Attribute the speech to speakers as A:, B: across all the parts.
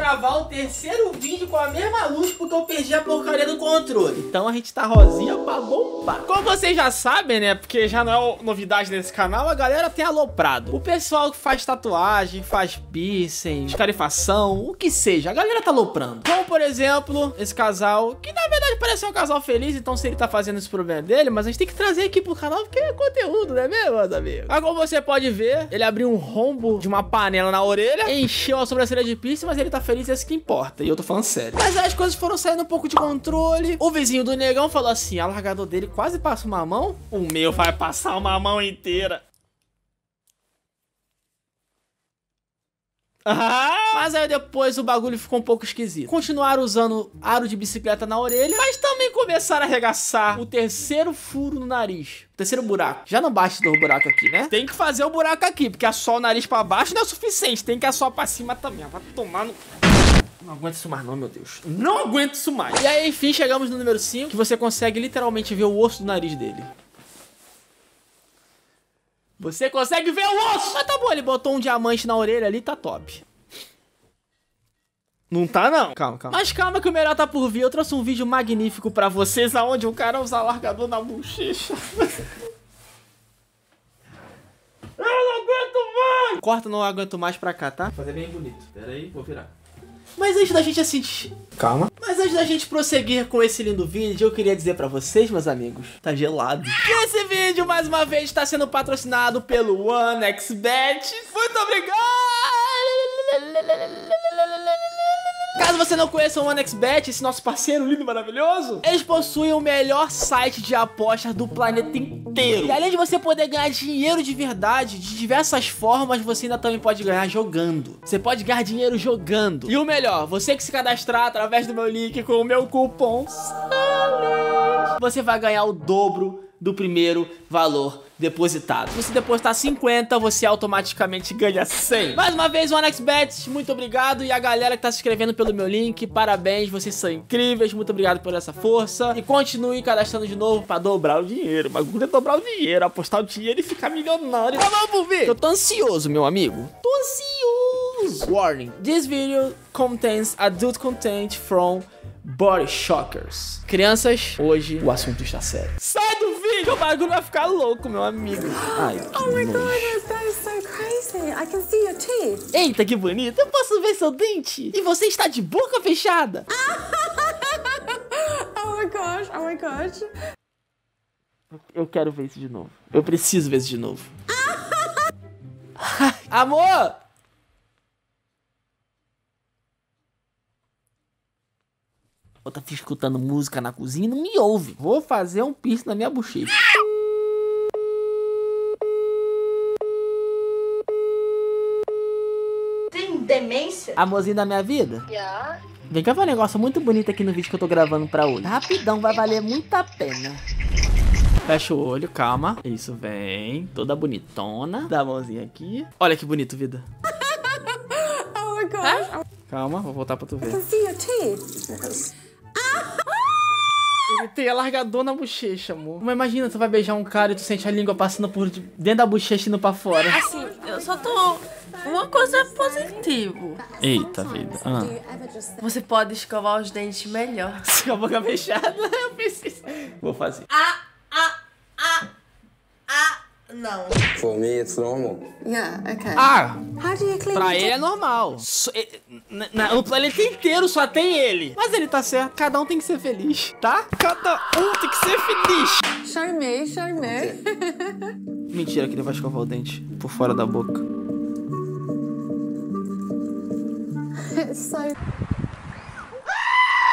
A: gravar o terceiro vídeo com a mesma luz porque eu perdi a porcaria do controle. Então a gente tá rosinha pra bombar. Como vocês já sabem, né? Porque já não é novidade nesse canal, a galera tem aloprado. O pessoal que faz tatuagem, faz piercing, escarifação, o que seja, a galera tá aloprando. Como, por exemplo, esse casal, que na verdade parece ser um casal feliz, então se ele tá fazendo esse problema dele, mas a gente tem que trazer aqui pro canal porque é conteúdo, não é mesmo, meus amigos? Mas como você pode ver, ele abriu um rombo de uma panela na orelha, encheu a sobrancelha de piercing, mas ele tá feliz, é isso que importa. E eu tô falando sério. Mas as coisas foram saindo um pouco de controle. O vizinho do negão falou assim: a largador dele quase passa uma mão. O meu vai passar uma mão inteira. Ah, mas aí depois o bagulho ficou um pouco esquisito. Continuaram usando aro de bicicleta na orelha, mas também começaram a arregaçar o terceiro furo no nariz. O terceiro buraco. Já não basta do buraco aqui, né? Tem que fazer o buraco aqui, porque é só o nariz pra baixo não é o suficiente. Tem que assoar pra cima também. Vai tomar no... Não aguento isso mais não, meu Deus. Não aguento isso mais. E aí, enfim, chegamos no número 5, que você consegue literalmente ver o osso do nariz dele. Você consegue ver o osso! Mas tá bom, ele botou um diamante na orelha ali, tá top. Não tá, não. Calma, calma. Mas calma que o melhor tá por vir. Eu trouxe um vídeo magnífico pra vocês, aonde o cara usa largador na bochecha. Eu não aguento mais! Corta, não aguento mais pra cá, tá? Fazer bem bonito. Pera aí, vou virar. Mas antes da gente assistir... Calma. Mas antes da gente prosseguir com esse lindo vídeo, eu queria dizer pra vocês, meus amigos, tá gelado. Que esse vídeo, mais uma vez, está sendo patrocinado pelo OneXBet. Muito obrigado! Caso você não conheça o OneXBet, esse nosso parceiro lindo e maravilhoso, eles possuem o melhor site de apostas do planeta inteiro. E além de você poder ganhar dinheiro de verdade, de diversas formas, você ainda também pode ganhar jogando. Você pode ganhar dinheiro jogando. E o melhor, você que se cadastrar através do meu link com o meu cupom você vai ganhar o dobro do primeiro valor depositado. Se você depositar 50, você automaticamente ganha 100. Mais uma vez, OneXBet, muito obrigado. E a galera que tá se inscrevendo pelo meu link, parabéns, vocês são incríveis. Muito obrigado por essa força. E continue cadastrando de novo pra dobrar o dinheiro. Mas é dobrar o dinheiro, apostar o dinheiro e ficar milionário. Mas vamos ver. Eu tô ansioso, meu amigo. Tô ansioso. Warning. This video contains adult content from Body Shockers. Crianças, hoje o assunto está sério. Sai vídeo, o bagulho vai ficar louco, meu amigo. Ai, que
B: Oh my
A: nojo.
B: god, that is so crazy. I can see your teeth.
A: Eita, que bonito. Eu posso ver seu dente? E você está de boca fechada?
B: Oh my gosh, oh my gosh.
A: Eu quero ver isso de novo. Eu preciso ver isso de novo. Amor! Eu tá escutando música na cozinha e não me ouve. Vou fazer um piercing na minha bochecha.
C: Tem demência?
A: Amorzinho da minha vida?
C: Já.
A: Vem cá ver um negócio muito bonito aqui no vídeo que eu tô gravando pra hoje. Rapidão, vai valer muito a pena. Fecha o olho, calma. Isso, vem. Toda bonitona. Dá a mãozinha aqui. Olha que bonito, vida. Calma, vou voltar pra tu
B: I
A: ver.
B: can see your teeth.
A: Ele tem alargador na bochecha, amor. Mas imagina, tu vai beijar um cara e tu sente a língua passando por de- dentro da bochecha e indo pra fora.
D: Assim, eu só tô. Uma coisa positiva.
A: Eita, vida. Ah.
D: Você pode escovar os dentes melhor.
A: Com a boca fechada, eu preciso. Vou fazer.
D: Não.
E: For me, it's normal.
B: yeah, okay.
A: Ah,
B: How do you clean
A: pra ele é normal. É- na- na- no planeta inteiro só tem ele. Mas ele tá certo. Cada um tem que ser feliz, tá? Cada um tem que ser feliz.
B: show me.
A: Mentira que ele vai escovar o dente por fora da boca.
B: so.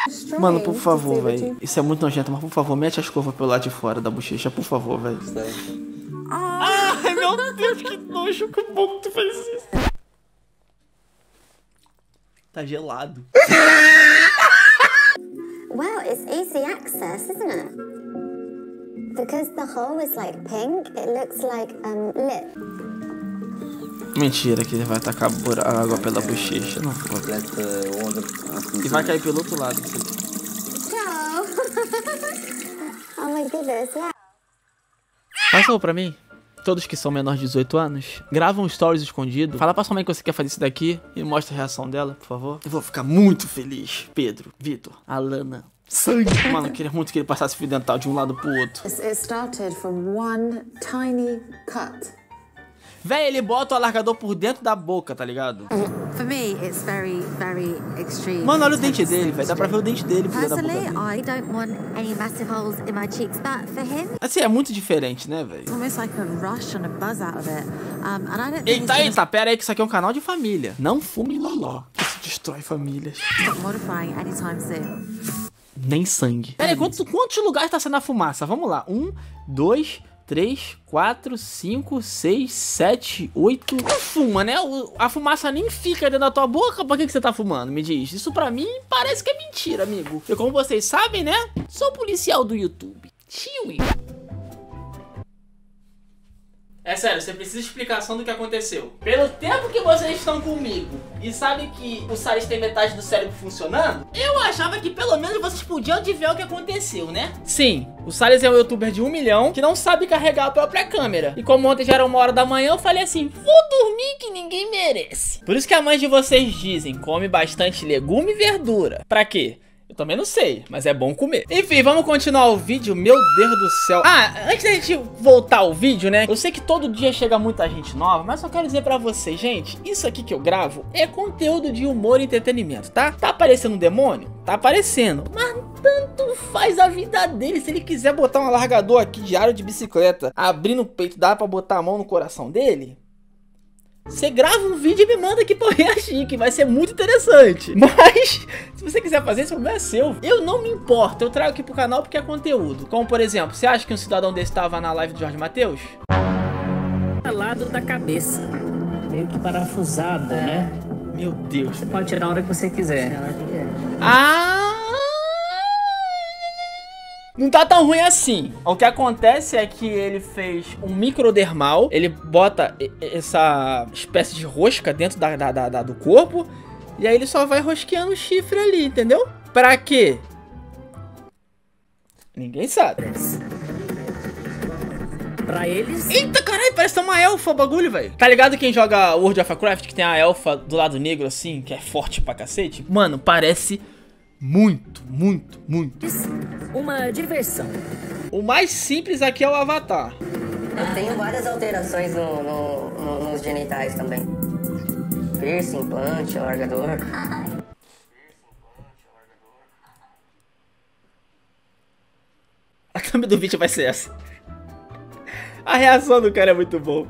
B: strange
A: Mano, por favor, velho. Isso é muito nojento, mas por favor, mete a escova pelo lado de fora da bochecha, por favor, velho. Deus, que nojo, que bom que tu fez isso. Tá gelado.
F: Well, it's easy access, isn't it? Because the hole is like pink, it looks like um lip.
A: Mentira que ele vai tacar bura- água pela bochecha. Não pode. E vai cair pelo outro lado.
F: Oh, oh my goodness, yeah.
A: Passou pra mim. Todos que são menores de 18 anos, grava um stories escondido. Fala pra sua mãe que você quer fazer isso daqui e mostra a reação dela, por favor. Eu vou ficar muito feliz. Pedro, Vitor, Alana. Sangue! Mano, eu queria muito que ele passasse fio dental de um lado pro outro.
B: It started from one tiny cut.
A: Véi, ele bota o alargador por dentro da boca, tá ligado?
C: For me, it's very, very extreme.
A: Mano, olha o dente dele, velho. Dá pra ver o dente dele por dentro da boca
F: Personally,
A: dele.
F: I don't want any massive holes in my cheeks, but for him,
A: Assim, é muito diferente, né, velho?
C: It's almost like a rush and a buzz out of it. Um, and I don't think
A: Eita,
C: it's
A: eita, pera aí que isso aqui é um canal de família. Não fume loló. Isso destrói famílias.
C: gonna.
A: Nem sangue. Pera aí, quantos, quantos lugares tá sendo a fumaça? Vamos lá. Um, dois, três, quatro, cinco, seis, sete, oito. Não fuma, né? A fumaça nem fica dentro da tua boca. Por que, que você tá fumando? Me diz. Isso pra mim parece que é mentira, amigo. E como vocês sabem, né? Sou policial do YouTube. Tio. É sério, você precisa de explicação do que aconteceu. Pelo tempo que vocês estão comigo e sabem que o Salles tem metade do cérebro funcionando, eu achava que pelo menos vocês podiam ver o que aconteceu, né? Sim, o Salles é um youtuber de um milhão que não sabe carregar a própria câmera. E como ontem já era uma hora da manhã, eu falei assim: vou dormir que ninguém merece. Por isso que a mãe de vocês dizem: come bastante legume e verdura. Pra quê? Eu também não sei, mas é bom comer. Enfim, vamos continuar o vídeo. Meu Deus do céu. Ah, antes da gente voltar ao vídeo, né? Eu sei que todo dia chega muita gente nova, mas só quero dizer pra vocês, gente, isso aqui que eu gravo é conteúdo de humor e entretenimento, tá? Tá aparecendo um demônio? Tá aparecendo. Mas tanto faz a vida dele. Se ele quiser botar um alargador aqui de aro de bicicleta, abrindo o peito, dá pra botar a mão no coração dele? Você grava um vídeo e me manda aqui pra eu reagir, que vai ser muito interessante. Mas, se você quiser fazer, esse problema é seu. Eu não me importo, eu trago aqui pro canal porque é conteúdo. Como, por exemplo, você acha que um cidadão desse tava na live do Jorge Matheus?
G: lado da cabeça. Meio que parafusada, né?
A: Meu Deus.
G: Você pode tirar a hora que você quiser.
A: Ah! Não tá tão ruim assim. O que acontece é que ele fez um microdermal. Ele bota essa espécie de rosca dentro da, da- da- da- do corpo. E aí ele só vai rosqueando o chifre ali, entendeu? Pra quê? Ninguém sabe.
G: Pra eles,
A: Eita, caralho, parece uma elfa o bagulho, velho. Tá ligado quem joga World of Warcraft, que tem a elfa do lado negro, assim, que é forte pra cacete? Mano, parece muito, muito, muito.
G: uma diversão.
A: O mais simples aqui é o Avatar.
H: Eu tenho várias alterações no, no- no- nos genitais também. Piercing, implante, alargador.
A: A thumb do vídeo vai ser essa. A reação do cara é muito boa.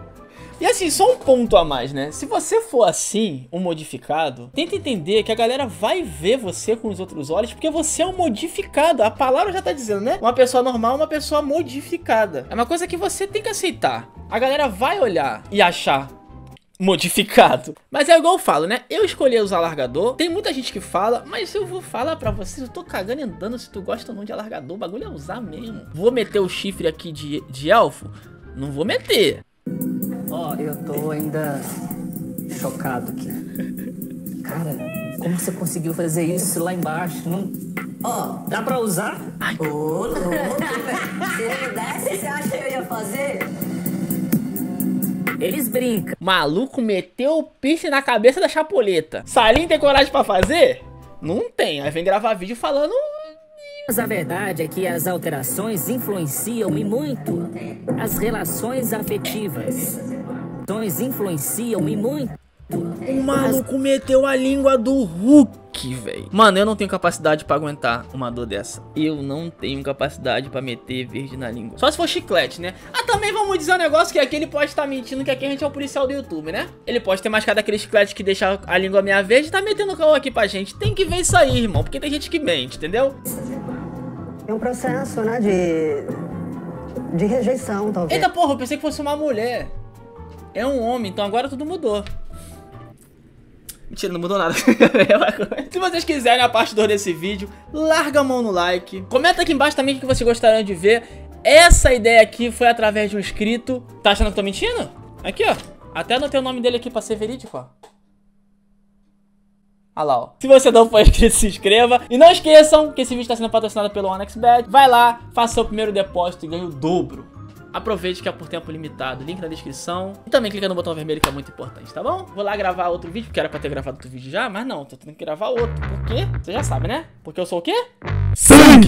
A: E assim, só um ponto a mais, né? Se você for assim, um modificado, tenta entender que a galera vai ver você com os outros olhos, porque você é um modificado. A palavra já tá dizendo, né? Uma pessoa normal, uma pessoa modificada. É uma coisa que você tem que aceitar. A galera vai olhar e achar modificado. Mas é igual eu falo, né? Eu escolhi usar alargador. Tem muita gente que fala, mas eu vou falar pra vocês, eu tô cagando e andando se tu gosta ou não de alargador. O bagulho é usar mesmo. Vou meter o chifre aqui de, de elfo? Não vou meter.
G: Ó, eu tô ainda chocado aqui. Cara, como você conseguiu fazer isso lá embaixo? Não... Ó, dá pra usar?
H: Ô, louco. Se ele desse, você acha que eu ia fazer?
G: Eles brincam.
A: Maluco meteu o piercing na cabeça da chapoleta. Salim tem coragem pra fazer? Não tem. Aí vem gravar vídeo falando.
G: Mas a verdade é que as alterações influenciam e muito as relações afetivas. Alterações influenciam e muito.
A: O maluco meteu a língua do Hulk, velho. Mano, eu não tenho capacidade pra aguentar uma dor dessa. Eu não tenho capacidade pra meter verde na língua. Só se for chiclete, né? Ah, também vamos dizer um negócio que aqui ele pode estar mentindo que aqui a gente é o policial do YouTube, né? Ele pode ter mascado aquele chiclete que deixa a língua meia verde e tá metendo o caô aqui pra gente. Tem que ver isso aí, irmão. Porque tem gente que mente, entendeu?
I: É um processo, né, de, de rejeição, talvez.
A: Eita porra, eu pensei que fosse uma mulher. É um homem, então agora tudo mudou. Mentira, não mudou nada. Coisa. Se vocês quiserem a parte 2 desse vídeo, larga a mão no like. Comenta aqui embaixo também o que vocês gostariam de ver. Essa ideia aqui foi através de um inscrito. Tá achando que eu tô mentindo? Aqui, ó. Até anotei o nome dele aqui pra ser verídico, ó. Olha lá, ó. Se você não for inscrito, se inscreva. E não esqueçam que esse vídeo está sendo patrocinado pelo OneXBet. Vai lá, faça seu primeiro depósito e ganhe o dobro. aproveite que é por tempo limitado. Link na descrição. E também clica no botão vermelho que é muito importante, tá bom? Vou lá gravar outro vídeo, porque era pra ter gravado outro vídeo já, mas não, tô tendo que gravar outro. Por quê? Você já sabe, né? Porque eu sou o quê?
J: Sangue!